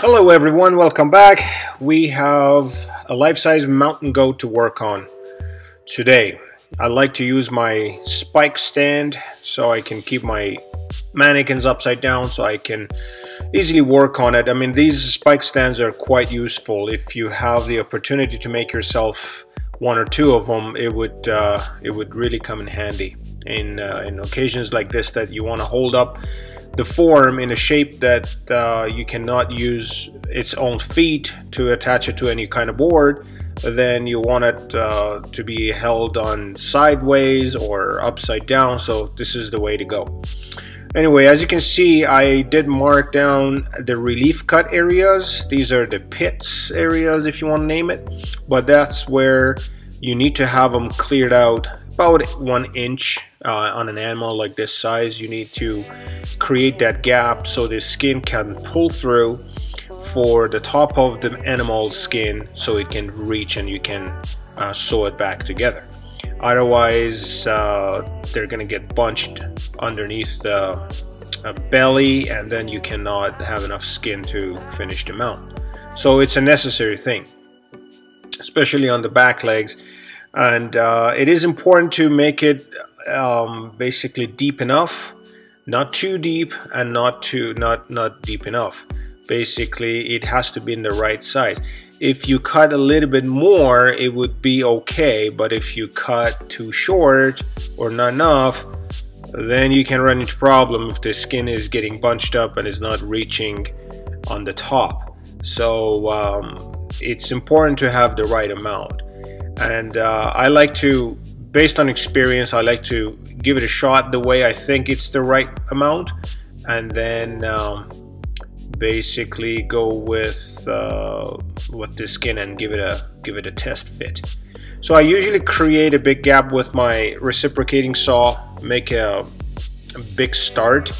Hello everyone, welcome back. We have a life-size mountain goat to work on today. I like to use my spike stand so I can keep my mannequins upside down so I can easily work on it. I mean these spike stands are quite useful if you have the opportunity to make yourself one or two of them it would uh, it would really come in handy in uh, in occasions like this that you want to hold up the form in a shape that uh, you cannot use its own feet to attach it to any kind of board then you want it uh, to be held on sideways or upside down. So this is the way to go. Anyway as you can see I did mark down the relief cut areas. These are the pits areas if you want to name it. But that's where you need to have them cleared out about one inch uh, on an animal like this size you need to create that gap so the skin can pull through for the top of the animal's skin so it can reach and you can uh, sew it back together. Otherwise uh, they're gonna get bunched underneath the uh, belly and then you cannot have enough skin to finish the mount so it's a necessary thing especially on the back legs and uh, it is important to make it um, basically deep enough not too deep and not too not not deep enough. Basically it has to be in the right size. If you cut a little bit more it would be okay but if you cut too short or not enough then you can run into problem if the skin is getting bunched up and is not reaching on the top. So um, it's important to have the right amount and uh, I like to based on experience I like to give it a shot the way I think it's the right amount. And then um, basically go with uh, with the skin and give it a give it a test fit. So I usually create a big gap with my reciprocating saw make a, a big start.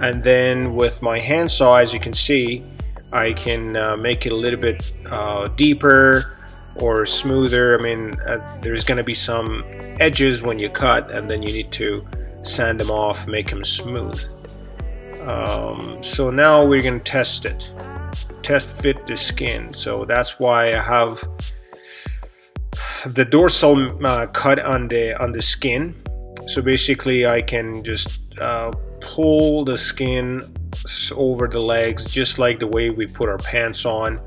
And then with my handsaw as you can see I can uh, make it a little bit uh, deeper or smoother. I mean, uh, there's going to be some edges when you cut, and then you need to sand them off, make them smooth. Um, so now we're going to test it. Test fit the skin. So that's why I have the dorsal uh, cut on the on the skin. So basically, I can just uh, pull the skin over the legs, just like the way we put our pants on.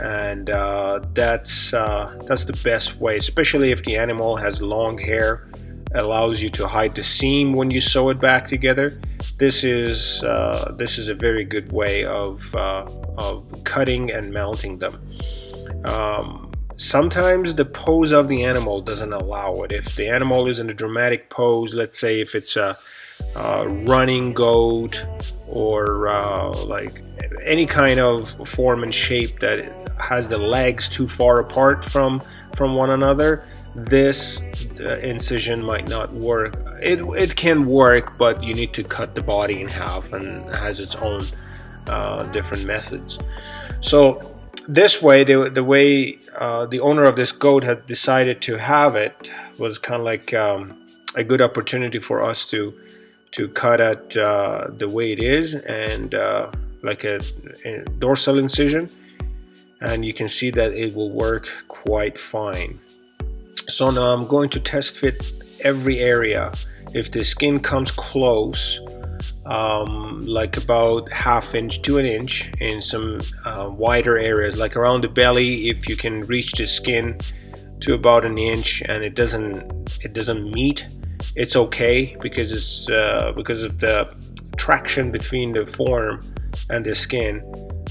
And uh, that's uh, that's the best way especially if the animal has long hair allows you to hide the seam when you sew it back together. This is uh, this is a very good way of, uh, of cutting and mounting them. Um, sometimes the pose of the animal doesn't allow it. If the animal is in a dramatic pose let's say if it's a, a running goat or uh, like any kind of form and shape that has the legs too far apart from from one another this uh, incision might not work. It, it can work but you need to cut the body in half and has its own uh, different methods. So this way the, the way uh, the owner of this goat had decided to have it was kind of like um, a good opportunity for us to to cut it uh, the way it is and uh, like a, a dorsal incision. And you can see that it will work quite fine. So now I'm going to test fit every area. If the skin comes close um, like about half inch to an inch in some uh, wider areas like around the belly if you can reach the skin to about an inch and it doesn't it doesn't meet it's okay because it's uh, because of the traction between the form and the skin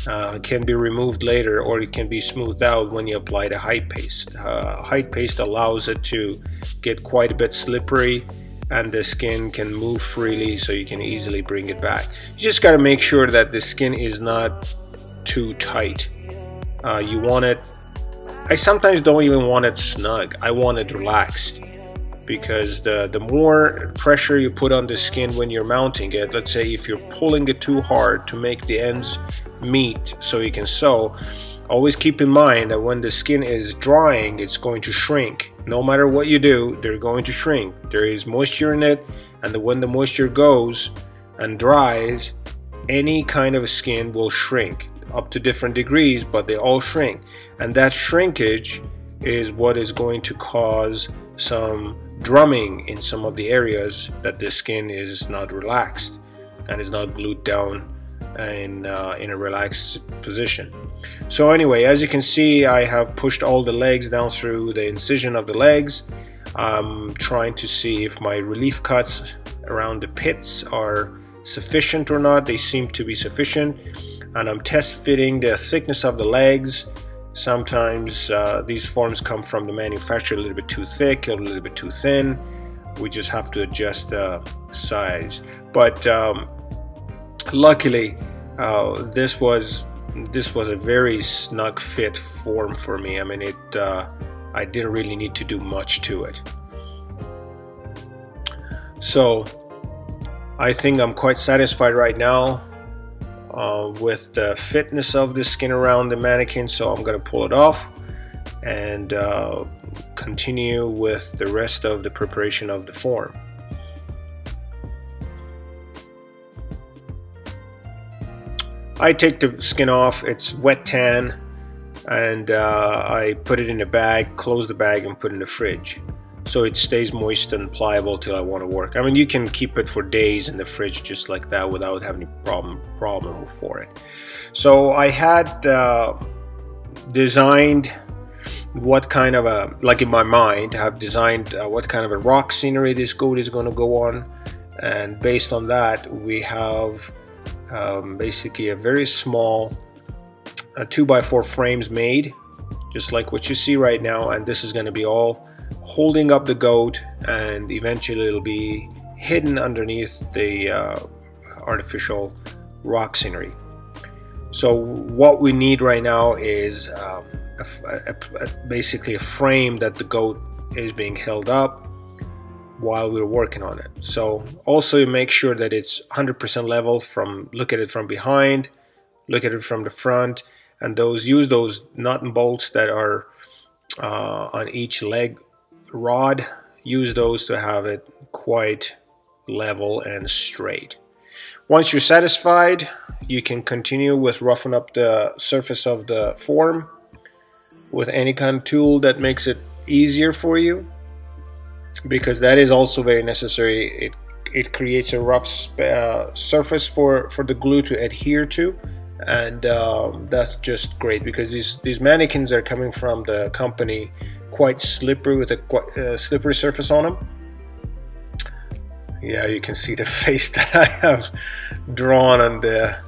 uh, can be removed later or it can be smoothed out when you apply the hide paste. Uh, hide paste allows it to get quite a bit slippery and the skin can move freely so you can easily bring it back. You just got to make sure that the skin is not too tight. Uh, you want it, I sometimes don't even want it snug, I want it relaxed because the, the more pressure you put on the skin when you're mounting it, let's say if you're pulling it too hard to make the ends meet so you can sew, always keep in mind that when the skin is drying, it's going to shrink. No matter what you do, they're going to shrink. There is moisture in it, and when the moisture goes and dries, any kind of skin will shrink. up to different degrees, but they all shrink. And that shrinkage is what is going to cause some drumming in some of the areas that the skin is not relaxed and is not glued down in, uh, in a relaxed position. So anyway, as you can see, I have pushed all the legs down through the incision of the legs. I'm trying to see if my relief cuts around the pits are sufficient or not. They seem to be sufficient. And I'm test fitting the thickness of the legs. Sometimes uh, these forms come from the manufacturer a little bit too thick, a little bit too thin. We just have to adjust the size. But um, luckily, uh, this was this was a very snug fit form for me. I mean, it uh, I didn't really need to do much to it. So I think I'm quite satisfied right now uh, with the fitness of the skin around the mannequin. So I'm to pull it off and uh, continue with the rest of the preparation of the form. I take the skin off, it's wet tan, and uh, I put it in a bag, close the bag, and put it in the fridge. So it stays moist and pliable till I want to work. I mean, you can keep it for days in the fridge just like that without having any problem problem for it. So I had uh, designed what kind of a like in my mind I've designed uh, what kind of a rock scenery this goat is going to go on and based on that we have um, basically a very small uh, 2x4 frames made just like what you see right now and this is going to be all holding up the goat and eventually it'll be hidden underneath the uh, artificial rock scenery so what we need right now is um, a, a, a, basically a frame that the goat is being held up while we're working on it. So also make sure that it's 100% level from look at it from behind, look at it from the front, and those use those nut and bolts that are uh, on each leg rod. Use those to have it quite level and straight. Once you're satisfied, you can continue with roughing up the surface of the form with any kind of tool that makes it easier for you because that is also very necessary. It it creates a rough uh, surface for for the glue to adhere to, and um, that's just great because these these mannequins are coming from the company quite slippery with a quite, uh, slippery surface on them. Yeah, you can see the face that I have drawn on the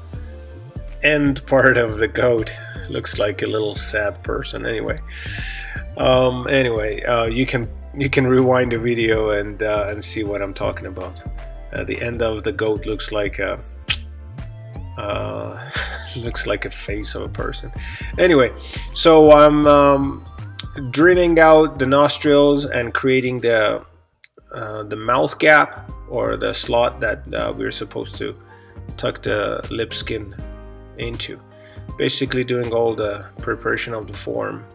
end part of the goat. Looks like a little sad person. Anyway, um, anyway, uh, you can you can rewind the video and uh, and see what I'm talking about. Uh, the end of the goat looks like a uh, looks like a face of a person. Anyway, so I'm um, drilling out the nostrils and creating the uh, the mouth gap or the slot that uh, we're supposed to tuck the lip skin into. Basically doing all the preparation of the form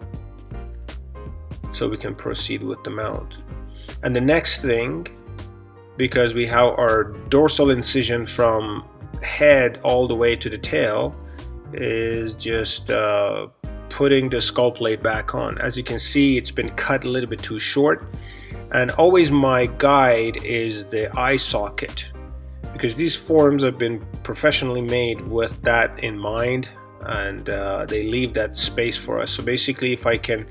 so we can proceed with the mount. And the next thing, because we have our dorsal incision from head all the way to the tail, is just uh, putting the skull plate back on. As you can see, it's been cut a little bit too short. And always my guide is the eye socket because these forms have been professionally made with that in mind and uh, they leave that space for us. So basically if I can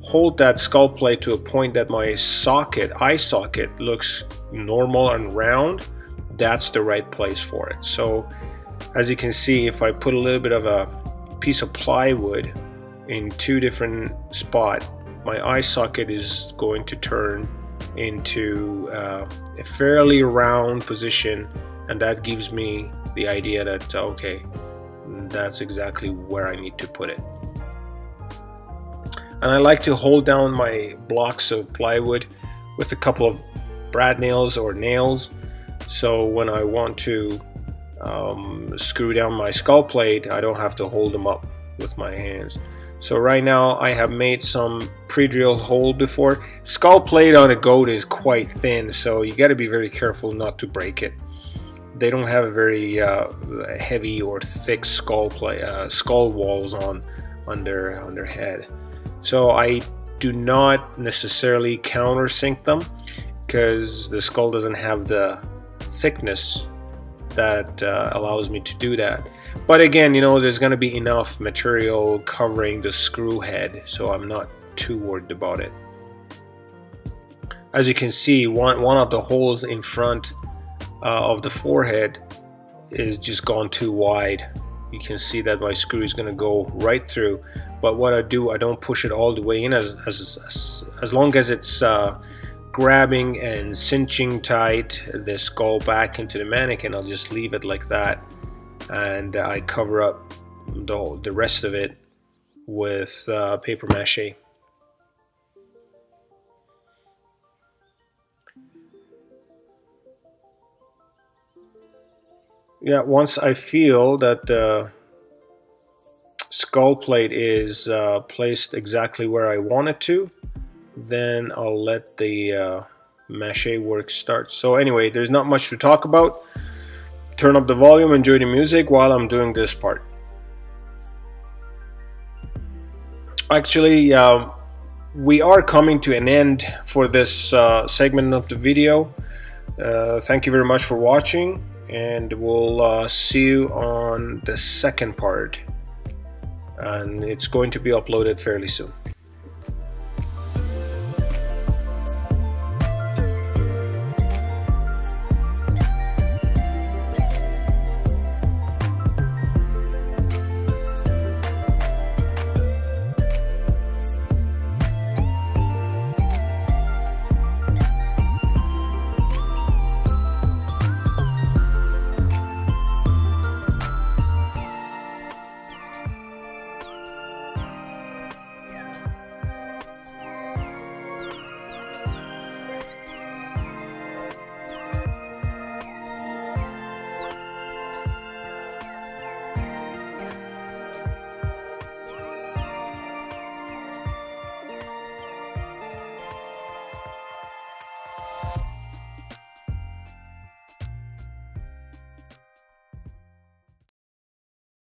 hold that skull plate to a point that my socket, eye socket, looks normal and round, that's the right place for it. So as you can see, if I put a little bit of a piece of plywood in two different spot, my eye socket is going to turn into uh, a fairly round position and that gives me the idea that okay that's exactly where I need to put it. And I like to hold down my blocks of plywood with a couple of brad nails or nails. So when I want to um, screw down my skull plate I don't have to hold them up with my hands so right now I have made some pre-drilled hole before skull plate on a goat is quite thin so you got to be very careful not to break it they don't have a very uh, heavy or thick skull play, uh, skull walls on on their on their head. So I do not necessarily countersink them because the skull doesn't have the thickness that uh, allows me to do that. But again, you know, there's going to be enough material covering the screw head, so I'm not too worried about it. As you can see, one, one of the holes in front uh, of the forehead is just gone too wide. You can see that my screw is going to go right through. But what I do, I don't push it all the way in as, as, as, as long as it's uh, grabbing and cinching tight the skull back into the mannequin I'll just leave it like that. And I cover up the, the rest of it with uh, paper mache. Yeah once I feel that the skull plate is uh, placed exactly where I want it to then I'll let the uh, mache work start. So anyway, there's not much to talk about. Turn up the volume, enjoy the music while I'm doing this part. Actually, um, we are coming to an end for this uh, segment of the video. Uh, thank you very much for watching and we'll uh, see you on the second part and it's going to be uploaded fairly soon.